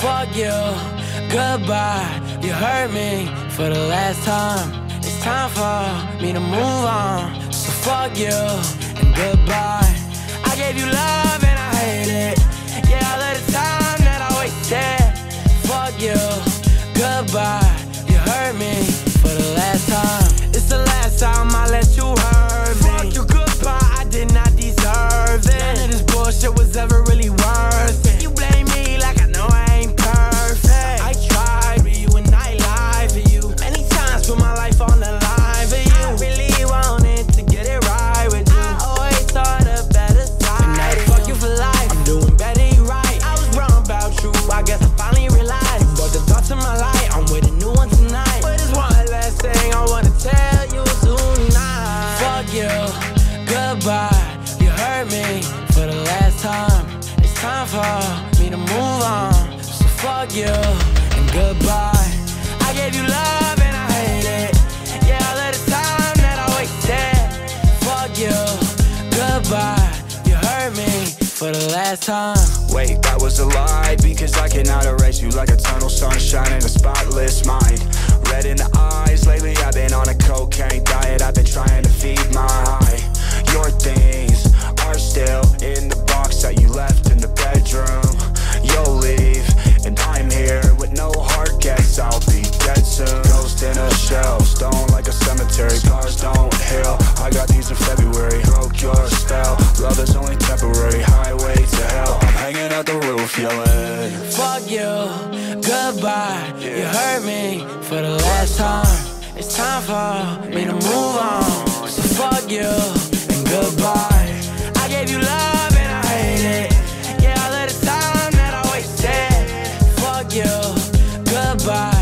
fuck you, goodbye. You hurt me for the last time. It's time for me to move on. So fuck you and goodbye. I gave you love and I hate it. Yeah, all of the time that I wasted. Fuck you, goodbye. You, goodbye. You hurt me for the last time. It's time for me to move on. So fuck you and goodbye. I gave you love and I hate it. Yeah, all of the time that I wasted. Fuck you, goodbye. You hurt me for the last time. Wait, that was a lie Because I cannot erase you like eternal sunshine in a spotless mind Red in the out the roof. Yeah. Fuck you, goodbye. Yeah. You hurt me for the last time. It's time for me to move on. So fuck you and goodbye. I gave you love and I hate it. Yeah, all of the time that I wasted. Fuck you, goodbye.